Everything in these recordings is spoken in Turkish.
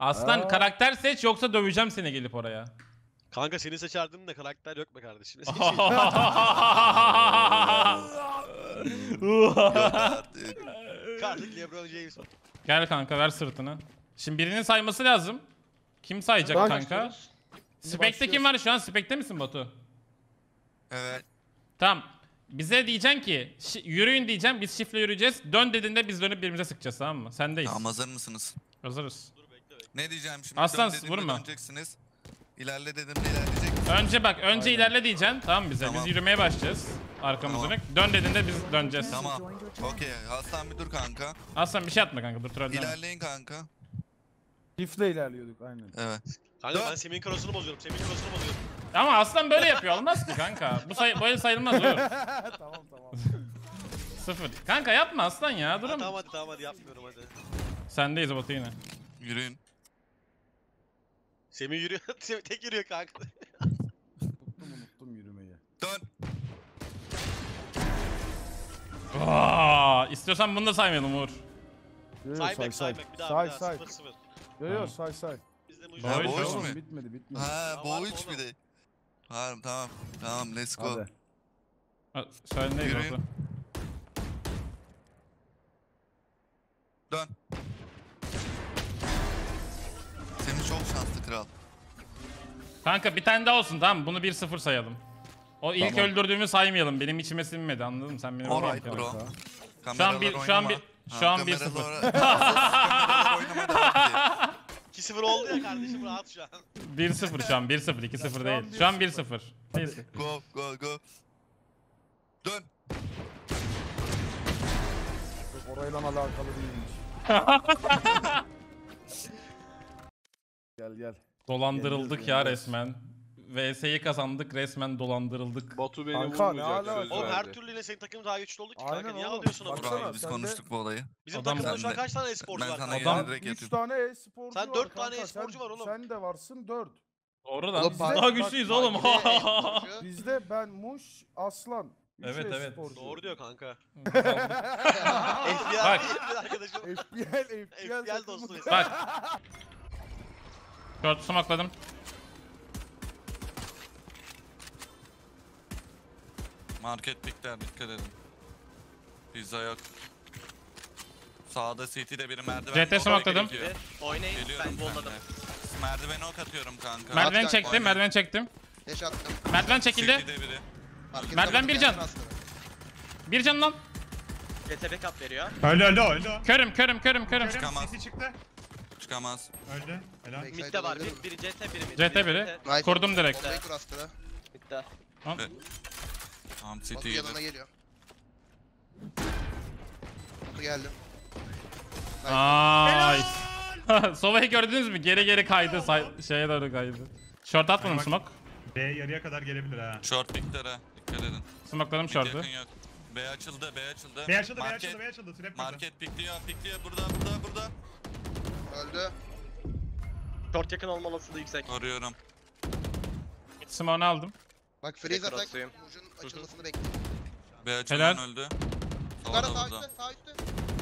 Aslan Aa. karakter seç yoksa döveceğim seni gelip oraya. Kanka seni seçerdim de karakter yok be kardeşim. Kardeşim LeBron James. Gel kanka ver sırtını. Şimdi birinin sayması lazım. Kim sayacak Ben kanka? Spek'te kim var şu an? Spek'te misin Batu? Evet. Tamam. Bize diyeceksin ki şi- yürüyün diyeceğim biz şifle yürüyeceğiz. Dön dediğinde biz dönüp birbirimize sıkacağız tamam mı? Sendeyiz. Tamam hazır mısınız? Hazırız. Ne diyeceğim şimdi? Aslan, Dön vurma. Döneceksiniz. İlerle dediğimde ilerleyeceksiniz. Önce bak önce ilerle diyeceksin tamam bize. Tamam. Biz yürümeye başlayacağız. Arkamızı Tamam. dön. Dediğinde biz döneceğiz. Tamam. Okey. Aslan bir dur kanka. Aslan bir şey atma kanka dur trolleme. İlerleyin kanka. Çiftle ilerliyorduk aynen. Evet. Kanka Dön. ben Semih'in krosunu bozuyorum. Semih'in krosunu bozuyorum. Ama aslan böyle yapıyor olmaz ki kanka. Bu say böyle sayılmaz olur. tamam tamam. Sıfır. Kanka yapma aslan ya Ha, durun. tamam hadi tamam hadi yapmıyorum hadi. Sendeyiz Batu yine. Yürüyün. Semih yürüyor. Semih tek yürüyor kanka. unuttum unuttum yürümeyi. Dön. Aa, istiyorsan bunu da saymayalım Uğur. Yo, yo, Say say back say. say back bir daha Say bir daha say. 0 0. Yo yo say say. Bizde Ha, Mujibur. Boğuş boğuş mu? mu? Bitmedi bitmedi. Ha bu mı üç bir oğlum? de. Tamam tamam. Tamam let's go. Hadi. Ha, Sendeyiz Yürüyün. Batu. Dön. Kanka bir tane daha olsun tamam mı? Bunu 1-0 sayalım. O ilk Tamam. öldürdüğümü saymayalım. Benim içime sinmedi anladın mı? Sen beni Alright vurma. bro. Şu an bir- şu an bir- şu an bir kameralar- sıfır. Kameralar oynama devam ki. 2-0 oldu ya kardeşim rahat şu an. 1-0 şu an 1-0 2-0 değil. Şu an 1-0. Neyse. Go go go. Dön. Orayla alakalı değilmiş. gel gel. Dolandırıldık ya resmen. VS'yi kazandık resmen dolandırıldık. Batu beni Kanka, ne vurmayacak. alaka? söz Oğlum her verdi. türlü yine senin takım daha güçlü oldu ki Aynen kanka. Niye oğlum. alıyorsun Bak- onu? Baksana, Bravo biz sen de- konuştuk bu olayı. Bizim Adam- takımda şu an Sen de- kaç tane e-sporcu Ben var sana kanka? Adam- Adam, direkt 3 yatıyorum. tane e-sporcu Sen var dört tane kanka, e-sporcu sen- var oğlum. Sen de varsın 4. Doğru lan. Oğlum Biz bak- daha bak- güçlüyüz bak- oğlum. Bizde ben Muş, Aslan. Üç Evet, evet. e-sporcu. Doğru diyor kanka. Bak. FBI FBI arkadaşım. FPL, FPL, FPL dostuyuz. Bak. Short smokladım. Market pikler dikkat edin. Pizza yok. Sağda CT'de biri merdiven. CT smokladım. Oynayın Geliyorum ben bolladım. de. Merdivene ok atıyorum kanka. Merdiven kanka, çektim, merdiven çektim. Deş attım. Merdiven çekildi. CT'de biri. Merdiven bir can. Bir can lan. GT backup veriyor. Öldü öldü öldü. Körüm, körüm, körüm, körüm. Çıkamaz. Sesi çıktı. Çıkamaz. Öldü. Helal. Backside Mid'de var. Mid, biri CT biri mid. CT biri. Nice. Kurdum direkt. Kur askıda. Mid'de. Tamam Batu CT yanına gelir. geliyor. Batu geldim. Nice. Sova'yı gördünüz mü? Geri geri kaydı. say- şeye doğru kaydı. Short atmadım Bak. smoke. B yarıya kadar gelebilir ha. Short piklere. Dikkat edin. Smokladım Pik short'u. yakın yok. B açıldı, B açıldı. B açıldı B Market- açıldı B açıldı. Trap girdi. Market pikliyor, pikliyor. Burada, burada, burada. Öldü. Short yakın olma olasılığı yüksek. Koruyorum. Smoke'unu aldım. Bak freeze Tekrar atak. atayım. Açılmasını bekliyorum. B açılan Helal. öldü. Solda sağ burada. üstte sağ üstte.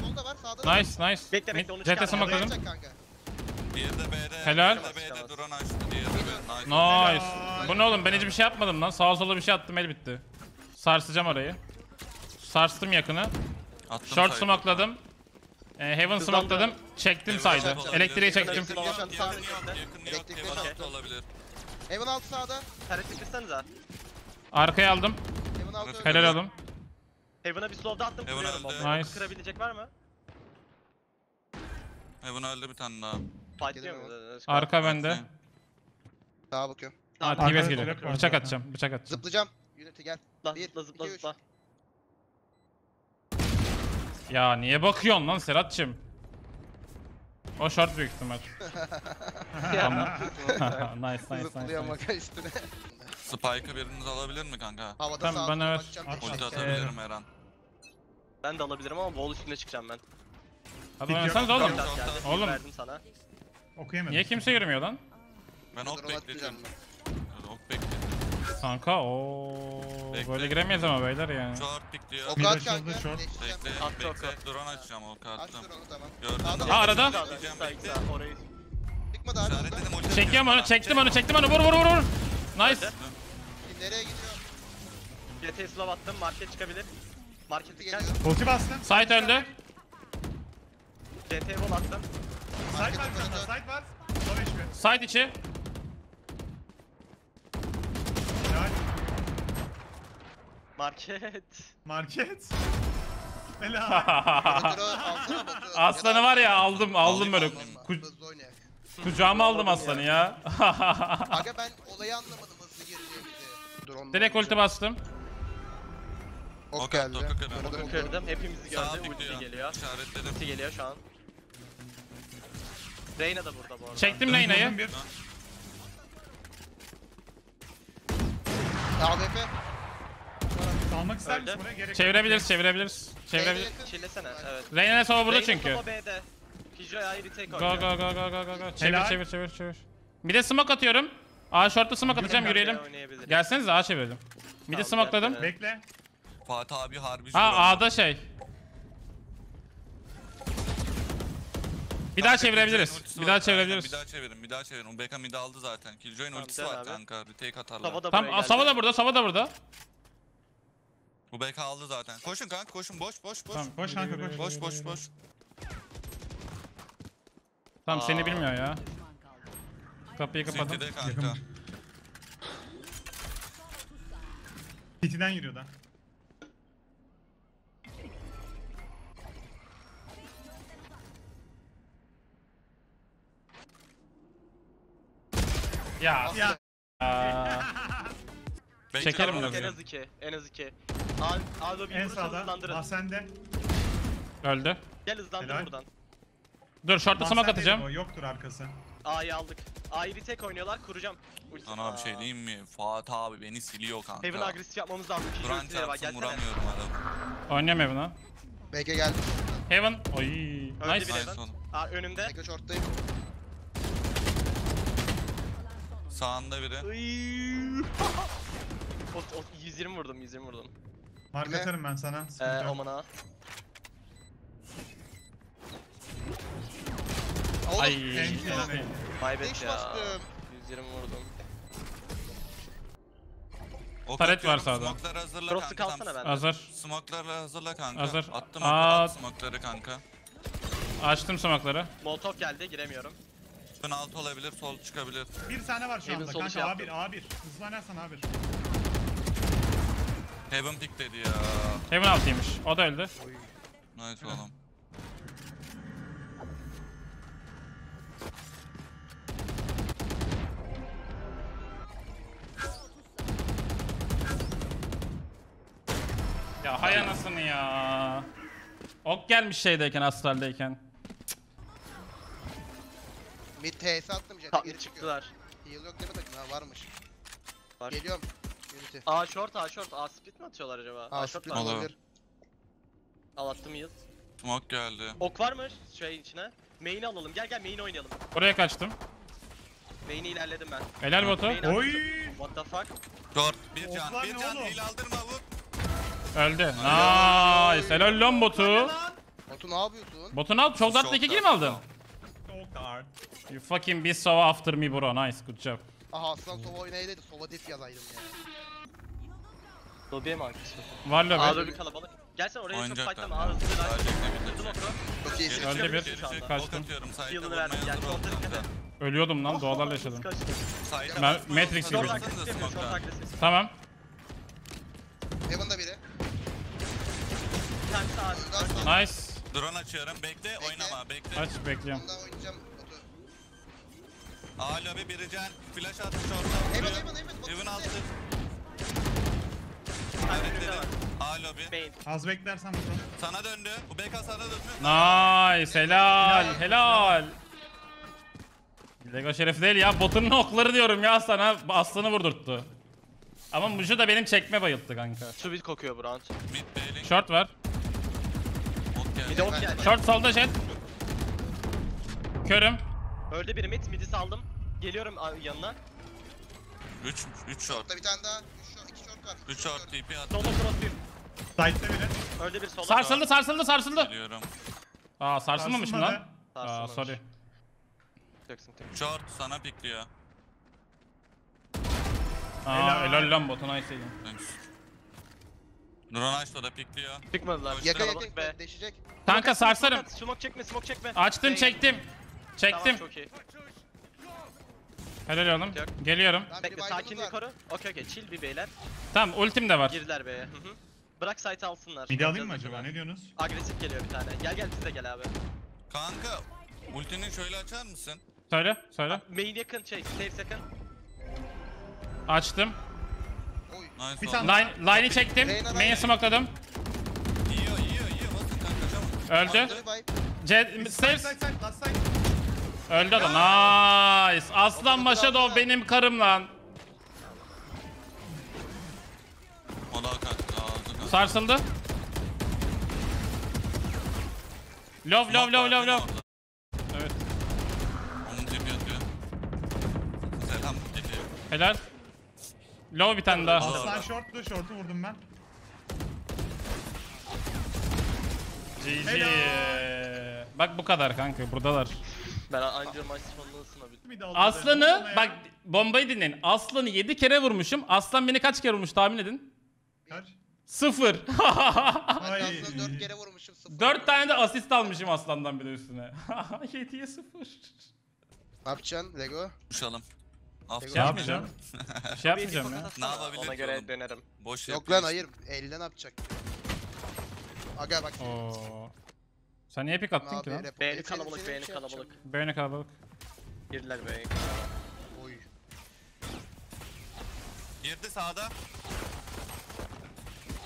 Solda var sağda da. Nice, nice. Bekle, bekle, onu. Çek kanka. Diğeri de B'de. Helal. Diğeri de B'de drone açtı. Diğeri de B'de. Nice. Nice. Bu ne oğlum? Ben hiçbir şey yapmadım lan. Sağa sola bir şey attım el bitti. Sarsacağım orayı. Sarstım yakını. Attım Short sayı. smokladım. Ee, Heaven Hızlandı. smokladım. Çektim saydı. Elektriği çektim. Elektrik Yakın yakın yok. Heaven altı olabilir. Heaven altı sağda. Taret bitirsanıza. Arkaya aldım. Altı öldü. Helal oğlum. Heaven'a bir slow'da attım Heaven kuruyorum öldü. bombayı. Nice. Kırabilecek var mı? Heaven öldü bir tane daha. Fightlıyor mu? Arka bende. Sağa bakıyorum. Ha. TBS Arkada geliyor. Bıçak atacağım. Bıçak atacağım. Zıplayacağım. Unity gel. Zıpla Bir, zıpla zıpla iki, üç. zıpla. Ya niye bakıyorsun lan Serhat'cığım? O short büyük ihtimal. nice nice Zıplıyor nice. nice. maka üstüne. Spike'ı biriniz alabilir mi kanka? Havada Tamam, ben evet. bakacağım, At, Ulti atabilirim her an. Ben de alabilirim ama wall üstünde çıkacağım ben. Hadi oynasanız oğlum. Biraz geldi. Oğlum. Verdim sana. Okuyamadım. Niye kimse yürümüyor lan? Ben ok atmayacağım bekleyeceğim. ben. Ok bekleyeceğim. Kanka ooo Bekle. böyle giremeyiz ama beyler yani. Short pikliyor. Ok Bir at açıldı, kanka. short. Bekle, At, ok, bekle. Drone açacağım ok Aç attım. onu tamam. Gördüm. Sağda Aa, arada. Sağda, Bekleyeceğim, sağ, bekle. sağ, orayı. Çekiyorum onu, çektim onu, çektim onu. Vur vur vur vur. Nice. Nereye gidiyor? GT slow attım. Market çıkabilir. Market Ulti gel. geliyor. Ulti bastım. Site öldü. GT wall attım. Site var Market sende. operatör. Site var. Son HP. Site içi. Helal. Market. Market. Helal. Alsana. Aslanı var ya aldım, aldım böyle. Ku- Hızlı oynayak. kucağıma aldım aslanı ya. Aga ben olayı anlamadım hızlı gireceğimizi. Direkt ulti bastım. Ok geldi. kırdı. Kırdım, ok Kırdım. Hepimizi Sağa gördü. Ulti geliyor. İşaretledim. Ulti geliyor şu an. Reyna da burada bu arada. Çektim Reyna'yı. bir. AWP. Salmak ister Öldü. misin buraya? Gerek. Çevirebiliriz, çevirebiliriz. Çevirebiliriz. Çillesene evet. Reyna sova burada Reyna çünkü. Sova B'de. Kijoy ayrı retake Go oynuyor. go go go go go. Çevir Helal. çevir çevir çevir. Bir de smoke atıyorum. A short'ta smoke atacağım Yürü yürüyelim. oynayabiliriz. Gelsenize A çevirelim. Bir de Tamam, smoke'ladım. gel. Bekle. Fatih abi harbi Ha şurada. A'da şey. Bir daha Kanka, çevirebiliriz. Ultisi Bir var daha kanka, çevirebiliriz. Bir daha çevirin, bir daha çevirin. Beka mid aldı zaten. Killjoy'un ultisi dön var abi. kanka. Retake atarlar. Da buraya Tamam geldi. Sava da burada, Sava da burada. Bu Beka aldı zaten. Koşun kanka koşun boş boş boş. Tamam. Koş kanka koş. Boş boş boş. Tamam seni Aa. bilmiyor ya. Kapıyı kapadım. City'de kanka. Yakın. City'den yürüyor da. Ya. Ya. Aa. Bekle Çekerim En az iki. En az iki. Abi, abi bir En vurursanız sağda. hızlandırın. Ah sende. Öldü. Gel hızlandır Helal. buradan. Dur short'ta smoke değil atacağım. o, Yoktur arkası. A'yı aldık. A'yı retake oynuyorlar. Kuracağım. Ulti- Sana bir şey diyeyim mi? Fatih abi beni siliyor kanka. Heaven agresif yapmamız lazım. Kijoy Duran ultileri var. çarpsın Gelsene. vuramıyorum adamı. Oynayayım Heaven'a. BG geldi. Heaven. Oy. Öldü Nice. bir Nice oğlum. Aa, önümde. BG short'tayım. Sağında biri. Iyyy. o, o, 120 vurdum 120 vurdum. Mark atarım ben sana. Ee. Oman'a. Oğlum. Ay. Ya. bastım. 120 vurdum. Ok Taret var sağda. Smoke'ları hazırla Frost'u kanka. kalsana Tam- ben. Hazır. Smoke'ları hazırla kanka. Hazır. Attım Aa. Smoke'ları kanka. Açtım smoke'ları. Molotov geldi giremiyorum. Ön alt olabilir, sol çıkabilir. Bir tane var şu Heaven anda. solu Kanka şey A1 yaptım. A1. Hızlı oynarsan A1. Heaven pick dedi ya. Heaven altıymış. O da öldü. Nice oğlum. Ya hay anasını ya. Ok gelmiş şeydeyken, astraldeyken. Mid TS attım Tam geri çıkıyor. çıktılar. Heal yok demedik mi? Ha varmış. Var. Geliyorum. Unity. A short A short A split mi atıyorlar acaba? A, Aa short split var. Olabilir. Al attım yıl. Smoke geldi. Ok var mı şey içine? Main'i alalım. Gel gel main'i oynayalım. Buraya kaçtım. Main'i ilerledim ben. Helal botu. Oy. What the fuck? Dört, bir can, Osman bir ne can. Heal aldırma vur. Öldü. Nice. Helal lan botu. Batu ne yapıyorsun? Botun al. Çok tatlı iki kill mi aldın? Çok hard. You fucking be so after me bro. Nice. Good job. Aha Aslan Sova oynayaydı. Sova def yazaydım ya. Lobby'e mi arkadaşlar? Var lobi. bir kalabalık. Gelsen oraya çok fightlama. A hızlı Sadece Kırdım oku. Çok iyisin. Öldü bir. Kaçtım. Heal'ını verdim. Gel hazır ol short'a dikkat et. Ölüyordum lan. Doğalarla yaşadım. Ben- Matrix gibi. Tamam. Heaven'da biri. Nice. Drone açıyorum. Bekle, oynama. Bekle. Aç bekliyorum. Ondan oynayacağım. A lobby biri can. Flash attı short'a. Heaven. Heaven Heaven. Heaven altı. A. Az beklersen Batu. Sana döndü. Bu BK sana döndü. Nice. Helal. Helal. Lego şerif değil ya. Botunun okları diyorum ya sana. Aslanı vurdurttu. Ama Muju da benim çekme bayılttı kanka. Su bit kokuyor bu round. Short var. Bir de ok geldi. Short solda jet. Körüm. Öldü biri mid. Mid'i saldım. Geliyorum yanına. 3 3 short. Short'ta bir tane daha. 3 short, 2 short var. 3 short TP attı. Solo cross bir. Side'de biri. Öldü bir solo. Sarsıldı sarsıldı sarsıldı. Geliyorum. Aa sarsılmamış mı lan? Sarsılmadı. Aa Sarsılmamış. sorry. Sıkıntı yok. Short sana pikliyor. Aa Helal. helal lan botun ay senin. Thanks. Dronashto da pikliyor. Çıkmadılar. Yakın Kalabalık be. deşecek. Kanka sarsarım. Smoke çekme smoke çekme. Açtım Şey- çektim. Çektim. Tamam çok iyi. Helal oğlum. Yok. Geliyorum. Lan Bekle baygınız var. koru. Okey okey chill bir beyler. Tamam ultim de var. Girdiler B'ye. Hı hı. Bırak site alsınlar. Midi alayım mı Bakacağız acaba? Ne diyorsunuz? Agresif geliyor bir tane. Gel gel bize gel abi. Kanka ultini şöyle açar mısın? Söyle söyle. Main yakın şey, safe yakın. Açtım. Oy. Nice Bir oldu. tane- Line, line'i çektim. Reyna, Main'i Reyna. smokeladım. Yiyor yiyor yiyor. Basın kanka çabuk. Öldü. C Side side side last side. Öldü adam. Nice. Aslan Maşa da o benim karım lan. Sarsıldı. Love love love love love. Evet. Onun tipi atıyor. Selam geliyor. Helal. Love bir tane daha. Aslan short'tu. Short'u vurdum ben. GG. Bak bu kadar kanka buradalar. Ben anca maç sonunda ısınabildim. Aslanı bak bombayı dinleyin. Aslanı 7 kere vurmuşum. Aslan beni kaç kere vurmuş tahmin edin. Kaç? Sıfır. Ay. Aslında 4 kere vurmuşum 0. 4 tane de asist almışım aslandan bir de üstüne. 7'ye 0. Ne yapacaksın Lego? Konuşalım. Af Şey yapmayacağım. Bir şey yapmayacağım ya. Ne yapabilir Ona göre dönerim. Boş Yok lan işte. hayır. Elde ne yapacak? Aga bak. Oo. Sen niye pick attın ki lan? Senin- kalabalık, beğeni şey kalabalık. Böyle kalabalık. Girdiler B'ye. Oy. Girdi sağda.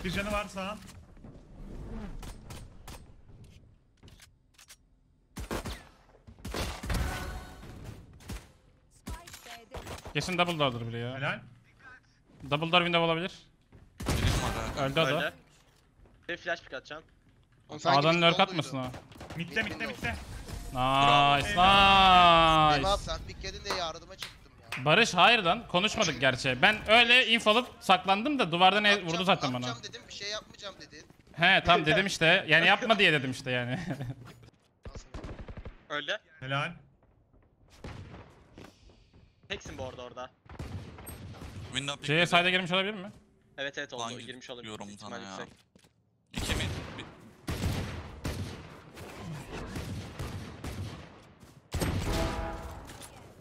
Bir canı var sağ. Kesin double door'dur biri ya. Helal. Double door window olabilir. Öldü o da. Bir flash pick atacağım. A'dan lurk atmasın o. Mitte mitte mitte. Nice nice. sen pikledin de yardıma çıktım ya. Barış hayır lan konuşmadık gerçi. Ben öyle info alıp saklandım da duvardan el vurdu zaten bana. Yapacağım dedim bir şey yapmayacağım dedin. He tam dedim işte. Yani yapma diye dedim işte yani. Öyle. Helal. Teksin bu arada orada. Window Şeye pikledi. side'e girmiş olabilir mi? Evet evet oldu. Lan girmiş olabilir. sana ihtimal ya. yüksek.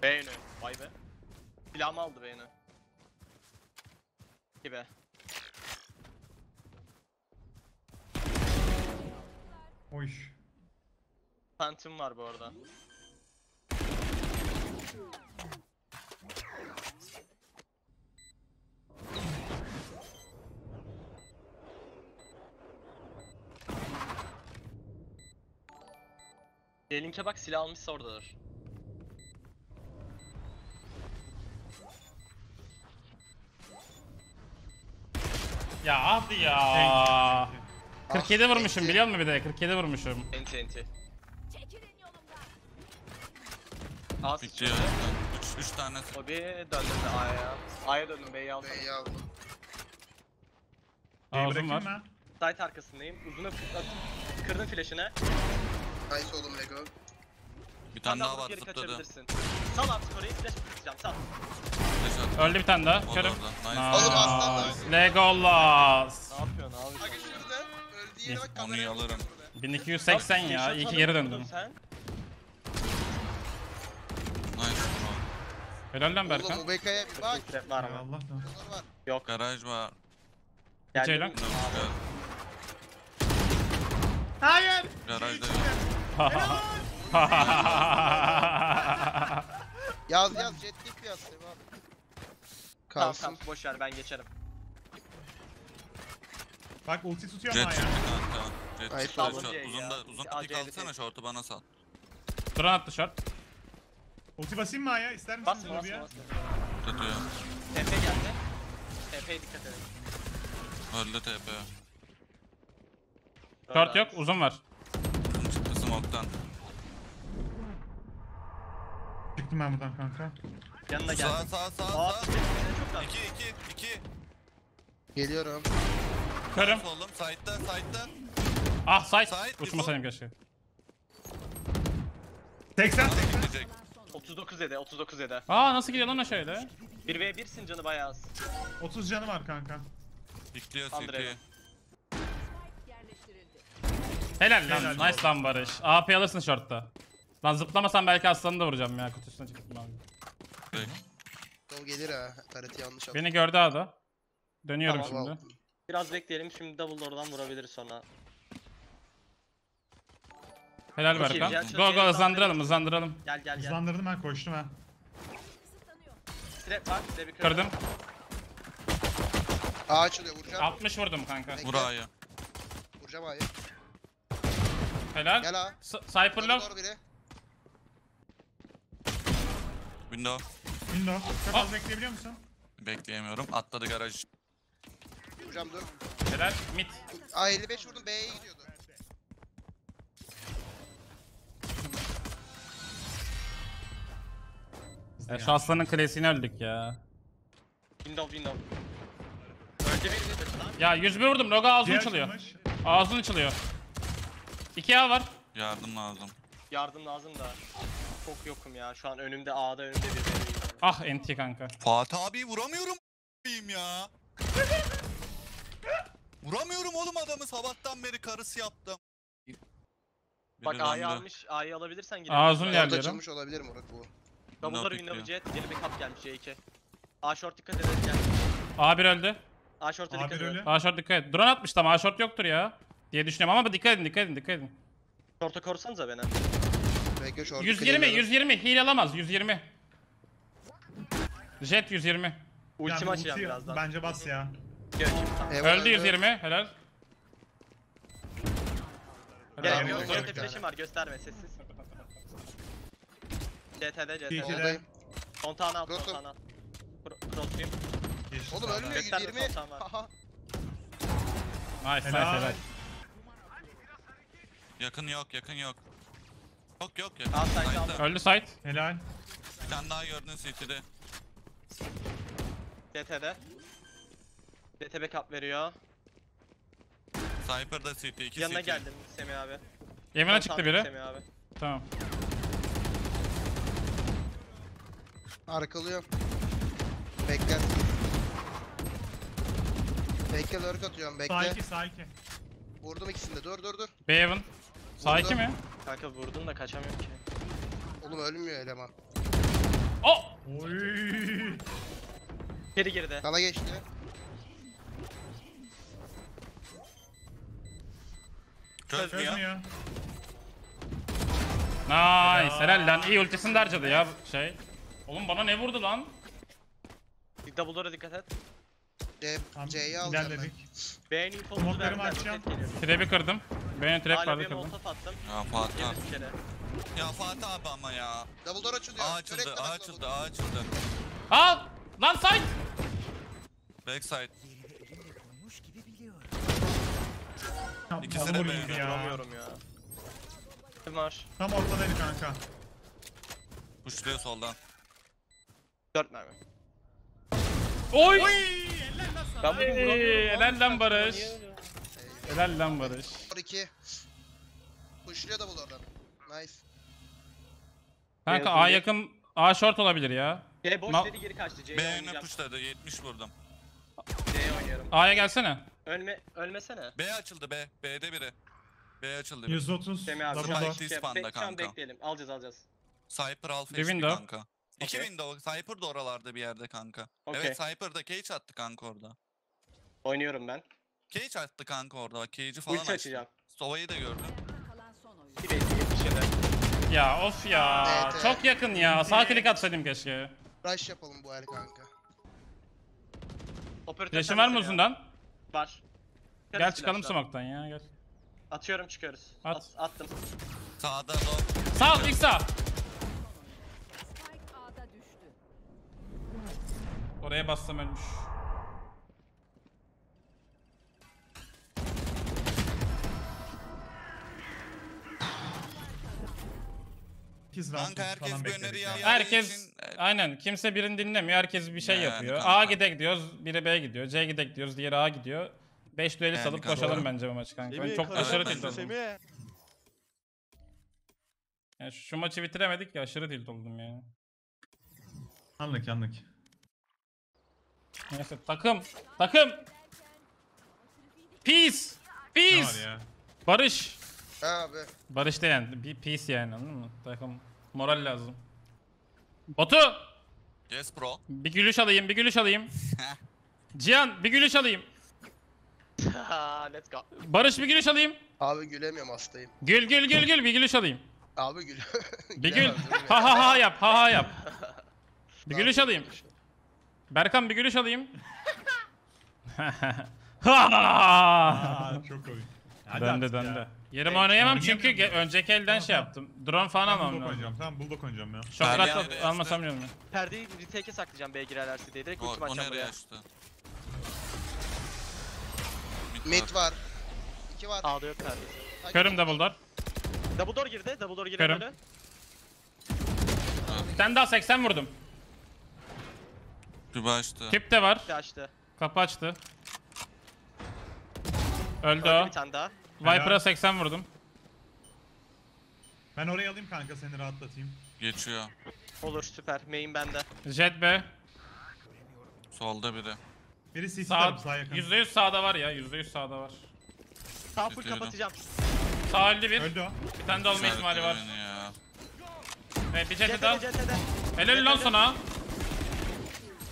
B. Vay be. Silahımı aldı B önü. Gibi. Oy. Phantom var bu arada. Link'e bak silah almışsa oradadır. Ya hadi ya. 47 vurmuşum biliyor musun bir de? 47 vurmuşum. Enti enti. Az Pikliyor. çıktı. Üç, üç tane. O bir döndüm de A'ya. A'ya döndüm B'yi aldım. B'yi aldım. Bırakayım var. Site arkasındayım. Uzuna at- kırdım flash'ını. Nice oğlum Lego. Bir tane daha var zıpladı. Sal artık orayı flash atacağım sal. Öldü bir tane daha. Körüm. Oğlum aslan da- Nice. Legolas. Ne yapıyorsun abi? Aga şurada. Öldü yere bak Onu kameraya bakıyorum burada. 1280 ya. İyi ki geri döndüm. Sen. Nice. Helal lan Berkan. Oğlum UBK'ya bir bak. Trap var mı? Allah var. Yok. Garaj var. Geldi var. Hayır. Garajda yok. Yaz yaz jet tip yaz Sevi abi. Tamam Kalsın. tamam boş ver ben geçerim. Bak ulti tutuyor Jet ama ya. kanka. Jet Ay, sağ olun diye Uzun ya. da uzun Al, pik C'ye alsana bir- short'u bana sal. Drone attı short. Ulti basayım mı A'ya? İster misiniz Basma basma lobiye? basma. Tutuyor. TP geldi. TP'ye dikkat edin. Öldü TP. Short yok uzun var. Uzun çıktı smoke'tan. Çıktım ben buradan kanka. Yanına Sağ geldim. sağ sağ Aa, sağ. çok az. 2 2 2. Geliyorum. Körüm. Oğlum side'da side'da. Ah side. Side, Uçmasaydım keşke. 80 80. Gidecek. 39 ede 39 ede. Aa nasıl gidiyor lan o şöyle? 1v1'sin canı bayağı az. 30 canı var kanka. Pikliyor Andre. CT. Helal lan. Helal nice lan Barış. AP alırsın short'ta. Lan zıplamasan belki aslanı da vuracağım ya kutusuna çıktım abi. Sol gelir ha. Karate yanlış attı. Beni gördü A'da. Dönüyorum Tamam. şimdi. Biraz bekleyelim şimdi double oradan vurabiliriz sonra. Helal Çok iyi, Berkan. güzel, çok Go iyi. go hızlandıralım hızlandıralım. Gel gel gel. Hızlandırdım ben koştum ha. Trap var. Trap'i kırdım. Kırdım. A açılıyor vuracağım. 60 vurdum kanka. Vur A'yı. Vuracağım A'yı. Helal. Gel A. S- Cypher low. biri. Window. Window. Çok Aa. az bekleyebiliyor musun? Bekleyemiyorum. Atladı garaj. Vuracağım dur. Helal. Mid. A 55 vurdum B'ye gidiyordu. Ya şu aslanın klasiğini öldük ya. Window window. Önce bir bir Ya 101 vurdum. Roga ağzını Diğer çalıyor. açılmış. Ağzını çalıyor. 2 A var. Yardım lazım. Yardım lazım da. Çok yokum ya. Şu an önümde A'da önümde bir. Ah NT kanka. Fatih abi vuramıyorum a**ayım ya. vuramıyorum oğlum adamı sabahtan beri karısı yaptım. Bak Biri A'yı almış. A'yı alabilirsen girelim. Ağzını Orada yerliyorum. açılmış olabilir Murat bu. Double'ları Window window jet. Yeni bir kap gelmiş C2. A short dikkat edin gel. A1 öldü. A short'a A1 dikkat edin. A short dikkat et. Drone atmıştı ama A short yoktur ya. Diye düşünüyorum ama dikkat edin dikkat edin dikkat edin. Short'a korsanıza beni. Şu orada 120 clear'ladım. 120 heal alamaz 120. Jet 120. Ultimi Yani açacağım ulti birazdan. Bence bas ya. Heaven Öldü 120 helal. Gel Tamam, gel. oldu. Jet'e flash'im var gösterme sessiz. CT'de CT'de. Oradayım. Kontağını al Cross'um. kontağını al. Cro- Cross'uyum. Geçti Oğlum sağdan. ölmüyor Gösterme 120. sultan var. Haha. Nice nice Helal. helal. Yakın yok yakın yok. Yok yok yakın. Al side, Side'da. al. Öldü site. Helal. Bir tane daha gördün CT'de. CT'de. CT backup veriyor. Cypher'da CT 2 Yanına CT. geldim Semih abi. Yemen'e çıktı biri. Semih abi. Tamam. Arkalıyorum. Bekle. Bekle lurk atıyorum Sağ bekle. 2 sağ 2. Vurdum ikisini de dur dur dur. Baven. Sağ. 2 mi? Kanka vurdum da kaçamıyorum ki. Oğlum ölmüyor eleman. Oh! Oy. Geri geride. Sana geçti. Çözmüyor. Çözmüyor. Nice. Helal lan. İyi ultisini de harcadı ya şey. Oğlum bana ne vurdu lan? Bir double door'a dikkat et. C, C'yi alacağım ben. ilerledik. Beğeni infomuzu Smoke'larımı açacağım. kırdım. Benim trap vardı kırdım. molotof attım. Ya Fatih abi. bir kere. Ya Fatih abi ama ya. Double door açılıyor. A Kör açıldı, ekle A bak açıldı, double. A açıldı. Aa! Lan site! Backside. İkisi de beğendi. gibi ya. Kim var? Tam ortadaydı kanka. Kuşluyor soldan. 4 mermi. Oy! Ben bunu vuramıyorum. helal lan Barış. Helal lan Barış. Door 2. Pushluyor double oradan. Nice. Kanka A yakın A short olabilir ya. C boş Ma- dedi geri kaçtı. C'ye B önüne oynayacağım. pushladı, 70 vurdum. C'ye oynuyorum. A'ya gelsene. Ölme, ölmesene. B açıldı B, B'de biri. B açıldı biri. 130. Semih abi. Double door. Spike şey, Spanda be- Şu an kanka. bekleyelim. Alacağız alacağız. Cypher alfa Bir window. kanka. İki Okey. window, Cypher da oralarda bir yerde kanka. Okey. Evet Cypher da cage attı kanka orada. Oynuyorum ben. Cage attı kanka orada, bak cage'i falan Ulti açtı. açacağım. Sova'yı da gördüm. Bir de 77. Ya of ya. Evet, Çok yakın ya. Sağ klik atsaydım keşke. Rush yapalım bu el kanka. Operatör Flash'ın var mı ya? uzundan? Var. Gel çıkalım flash'tan. smoke'tan ya gel. Atıyorum çıkıyoruz. At. At. attım. Sağda low. Sağ ol ilk sağ. Oraya bassam ölmüş. İkiz round Kanka herkes falan bir öneri bekledik ya. ya. Herkes için, aynen kimse birini dinlemiyor. Herkes bir şey Yani yapıyor. kanka. A gidek diyoruz, biri B gidiyor. C gidek diyoruz, diğeri A gidiyor. 5 düeli Yani salıp kanka. koşalım Doğru. bence bu maçı kanka. Ben Semih, çok aşırı ben tilt oldum. Semih. Yani şu maçı bitiremedik ya aşırı tilt oldum yani. Anlık anlık. Neyse takım. Takım. Peace. Ne Peace. ya? Barış. Abi. Barış değil bir peace yani anladın mı? Takım. Moral lazım. Botu. Yes bro. Bir gülüş alayım, bir gülüş alayım. Cihan bir gülüş alayım. Let's go. Barış bir gülüş alayım. Abi gülemiyorum hastayım. Gül gül gül gül bir gülüş alayım. Abi gül. Bir gül. Ha ha ha yap, ha ha yap. Bir gülüş alayım. Berkan bir gülüş alayım. Ha! Aa çok komik. Hadi döndü artık ya. Yerim oynayamam çünkü ge- önceki elden Tamam, şey yaptım. Drone falan Ben almam bulldog lazım. oynayacağım. Tamam bulldog oynayacağım ya. Çok Her rahat yerde almasam diyorum. Perdeyi retake'e saklayacağım B girerlerse diye. Direkt O, ultim açacağım nereye buraya. açtı? Mid var. İki var. A'da yok perde. Sanki Körüm double door. Double door girdi. Double door giren Körüm. ölü. Bir tane daha 80 vurdum. Kübü açtı. Tip de var. Bir de açtı. Kapı açtı. Öldü Öldü o. bir tane daha. Viper'a 80 vurdum. Ben oraya alayım kanka seni rahatlatayım. Geçiyor. Olur süper. Main bende. Jet B. Solda biri. Biri CT Sağ, tarafı sağ yakın. %100 sağda var ya. %100 sağda var. Sağ full kapatacağım. Sağ öldü bir. Öldü o. Bir tane de olma ihtimali var. beni ya. Evet bir jet'e daha. CT'de CT'de. Helal lan sana.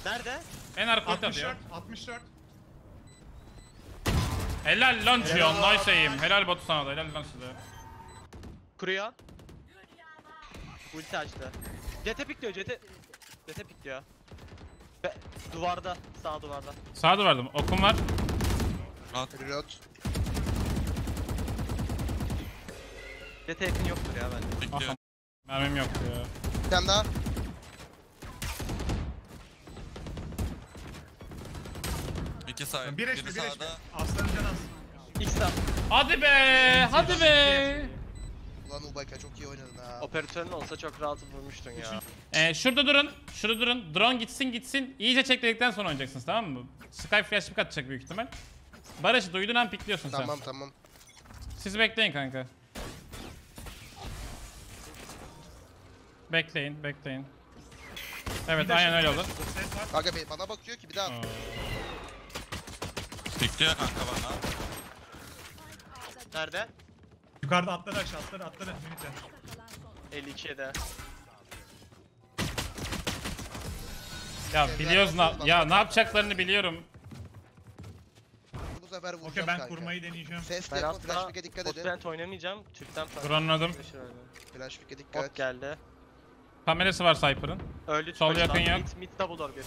Nerede? En arka ulti 64. atıyor. 64. Helal lan Cion. Nice aim. Helal botu sana da. Helal lan size. Kuruyor. Ulti açtı. CT pikliyor CT. CT pikliyor. Be duvarda. Sağ duvarda. Sağa duvardım. Okum var. Reload. CT yakın yoktur ya bence. Bekliyor. Mermim yoktu ya. Bir tane daha. İki sağ. Bir eşli bir eşli. sağda. Aslanın canaz. X up. Hadi be. Hadi be. Ulan Ubaka çok iyi oynadın ha. Operatörün olsa çok rahat vurmuştun ya. Ee, şurada durun. Şurada durun. Drone gitsin gitsin. İyice çekledikten sonra oynayacaksınız tamam mı? Sky flash pick atacak büyük ihtimal. Barış duyduğun an pikliyorsun sen. Tamam tamam. Siz bekleyin kanka. Bekleyin, bekleyin. Evet, aynen şey- öyle olur. Kanka bana bakıyor ki bir daha. Aa, Bekliyor kanka bana. Nerede? Yukarıda atladı aşağı atladı atladı. Ümit'e. 52'de. Ya biliyoruz na ya ne yapacaklarını biliyorum. Bu sefer vuracağım Okey ben kanka. kurmayı deneyeceğim. Ses Ben telefon flash aslında pick'e dikkat edin. Hotbrand oynamayacağım. Türk'ten falan. Drone'ladım. Flash pick'e Hop dikkat. geldi. Kamerası var Cypher'ın. Öldü. Sol yakın yok. Mid, mid double door bir.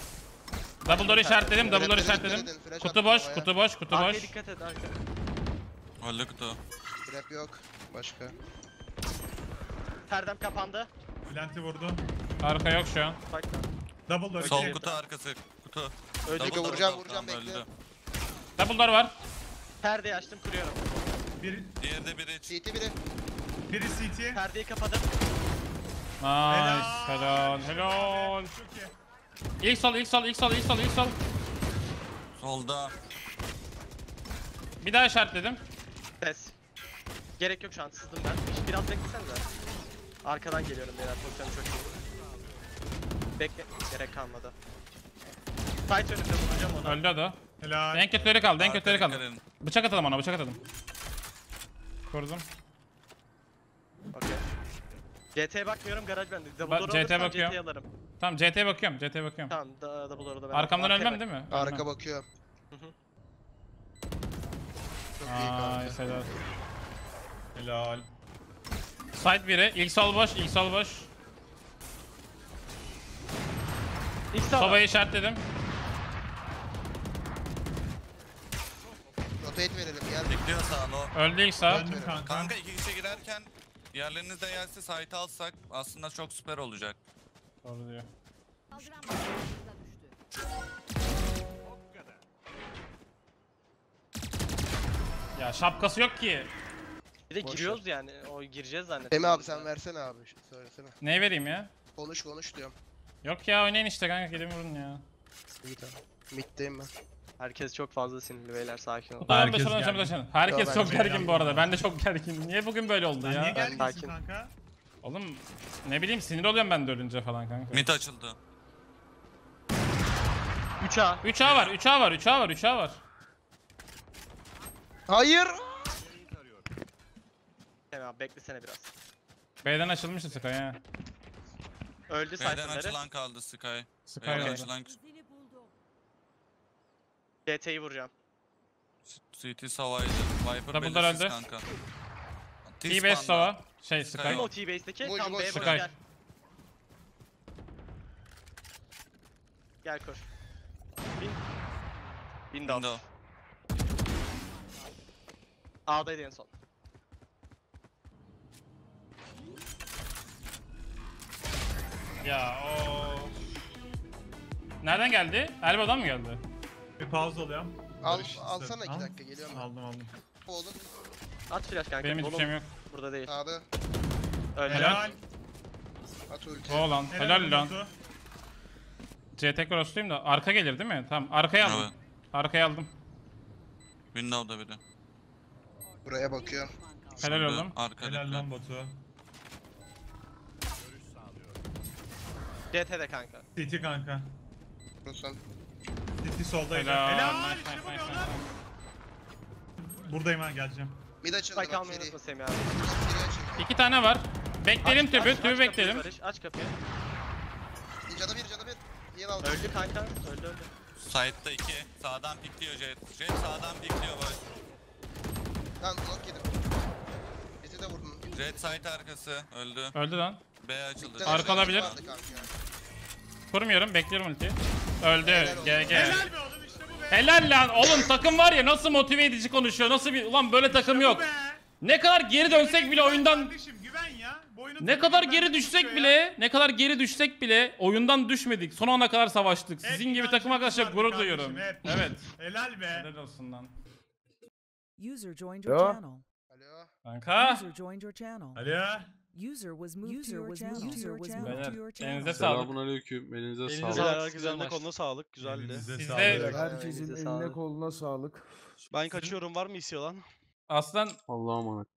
Double door işaretledim, double door işaretledim. Kutu boş, kutu boş, kutu Arkaya boş. dikkat et arkaya. Öldü kutu. Trap yok. Başka. Perdem kapandı. Bülent'i vurdu. Arka yok şu an. Bak. Double door. Sol kutu arkası. Kutu. Öldü. Vuracağım, vuracağım, bekle. Double door var. Perdeyi açtım kuruyorum. Bir, Diğeri de biri. CT biri. biri CT. Perdeyi kapadım. Nice, helal, helal. Çok iyi. İlk sol, ilk sol, ilk sol, ilk sol, ilk sol. Solda. Bir daha işaretledim. Ses. Gerek yok şu an sızdım ben. Biraz beklesenize. Arkadan geliyorum beyler pozisyon çok iyi. Bekle. Gerek kalmadı. Fight önümde vuracağım onu. Öldü o da. Helal. En kötüleri kaldı, en kötüleri kaldı. dikkat edin. Bıçak atalım ona, bıçak atalım. Korudum. Okey. GT'ye bakmıyorum garaj bende. Double GT alırsam bakıyorum. GT'yi alırım. Tamam CT'ye bakıyorum, CT'ye bakıyorum. Tamam da, double door'u da ben Arkamdan Arkaya ölmem bak. değil mi? Arka Ölmem. bakıyor. Hı hı. Çok iyi kanka. Helal. Helal. Side biri, ilk sol boş, ilk sol boş. İlk sağ. Sobayı işaretledim. Rotate verelim gel. Bekliyor sağda o. Öldü ilk sağ. Kanka. Kanka iki kişi girerken yerleriniz de gelse site alsak aslında çok süper olacak. Doğru diyor. Kaldıran başlangıçta düştü. Ya şapkası yok ki. Bir de Boş giriyoruz yani. O gireceğiz zannettim. Femi abi sen versene abi. Söylesene. Ne vereyim ya? Konuş konuş diyorum. Yok ya oynayın işte kanka gelin vurun ya. İyi tamam. Mid'deyim ben. Herkes çok fazla sinirli beyler sakin ol. Ulan Herkes olan gergin. yaşanın. Herkes Yo, çok bence gergin gergin. bu arada. Ben de çok gergin. Niye bugün böyle oldu niye ya? gerginsin sakin. kanka? Oğlum ne bileyim sinir oluyorum ben de ölünce falan kanka. Mid açıldı. 3A. 3A var 3A var 3A var 3A var. Hayır. Tamam abi beklesene biraz. B'den açılmıştı Sky ha. Öldü B'den sayfaları. açılan kaldı Sky. Sky B'den açılan. GT'yi vuracağım. CT Sava'ydı. Viper Double'lar belirsiz kanka. T-Base Sova. Şey Sky. Kim o T-Base'deki? Boş, Tam boş. Sky. gel. Gel kur. Bin. Bin down. Window. A'daydı en son. Ya o. Nereden geldi? Elbow'dan mı geldi? Bir pause oluyor. Al, Barış, alsana sen- iki al. dakika geliyorum ben. Aldım aldım. Oğlum At flash kanka. Benim hiçbir şeyim yok. Burada değil. sağda. Helal. at ulti. O lan. Helal lan. Batu. CT cross'luyum da arka gelir değil mi? Tamam arkaya aldım. Evet. Arkaya aldım. Window'da biri. Buraya bakıyor. Helal Öldü. oğlum. Arka Helal dikkat. lan Batu. GT'de kanka. CT kanka. Sen. CT soldaydı. Helal. Helal. İşte bu Buradayım ha geleceğim. Mid açıldı Spike bak almayı. İki tane var. Bekleyelim Aç, tübü. aç, Tübü aç bekleyelim. Barış, aç kapıyı. Canı bir canı bir. Niye aldın? Öldü kanka. Öldü öldü. Side'da 2. Sağdan pikliyor Jet. Jet sağdan pikliyor boy. Lan knock yedim. Bizi de vurdun. Jet side arkası. Öldü. Öldü lan. B açıldı. Arka vardı kanka. Kurmuyorum. Bekliyorum ultiyi. Öldü. GG. Helal işte. Helal lan. Oğlum takım var ya nasıl motive edici konuşuyor. Nasıl bir... Ulan böyle takım yok. Be. Ne kadar geri dönsek bile oyundan... Kardeşim ya. Ne kadar geri düşsek bile, ne kadar geri düşsek bile oyundan düşmedik. Son ana kadar savaştık. Hep Sizin gibi takım arkadaşlar gurur kardeşim, duyuyorum. hep. Evet. Helal be. Helal olsun lan. User joined your Yo. channel. Alo. Kanka. User joined your channel. Alo. User was moved to your channel. User was moved Beyler, to your channel. elinize sağlık. Selamun aleyküm. Elinize Elinize sağlık. sağlık. Herkesin eline koluna sağlık. Güzeldi. Elinize Siz sağlık. de- Herkesin Elinize eline sağlık. koluna sağlık. Ben kaçıyorum var mı istiyor lan? Aslan Allah'a emanet.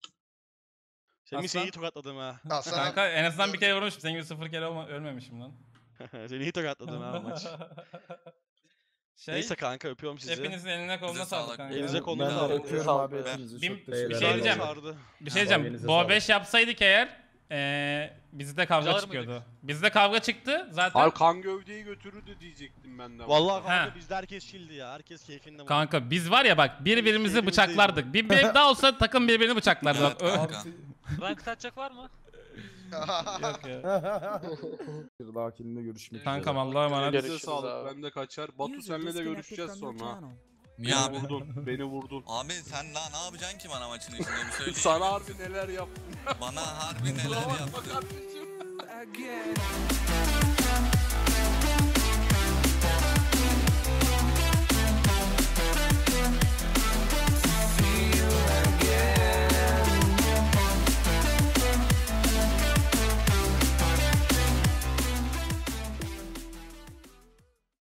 Semih Aslan. seni iyi tokatladım ha. Aslan kanka en azından bir kere vurmuşum. Senin gibi sıfır kere olma, ölmemişim lan. seni iyi tokatladım ha maç. şey, Neyse kanka öpüyorum sizi. hepinizin eline koluna Size sağlık sağlık. kanka. Elinize koluna Ben de sağlık. öpüyorum abi hepinizi. Bir- Çok bir teşekkür şey diyeceğim. Sardı. Bir şey diyeceğim. elinize sağlık. 5 yapsaydık eğer eee bizde kavga Güzel çıkıyordu. Bizde kavga çıktı zaten. Abi kan gövdeyi götürürdü diyecektim ben de. Vallahi kanka bizde herkes chilldi ya. Herkes keyfinde. mutlu. Kanka biz var ya bak birbirimizi bıçaklardık. Bir bir daha olsa takım birbirini bıçaklardı. Evet Ö- kanka. Yok ya. Bir dahakinde görüşmek üzere. Kankam Allah'a emanet. Elinize sağlık. Ben de kaçar. Batu User senle de görüşeceğiz sonra. ha. Niye Beni abi? vurdun. Beni vurdun. Abi sen daha ne yapacaksın ki bana maçın içinde bir söyle. Sana harbi neler yaptım. Bana harbi neler yaptın. kardeşim.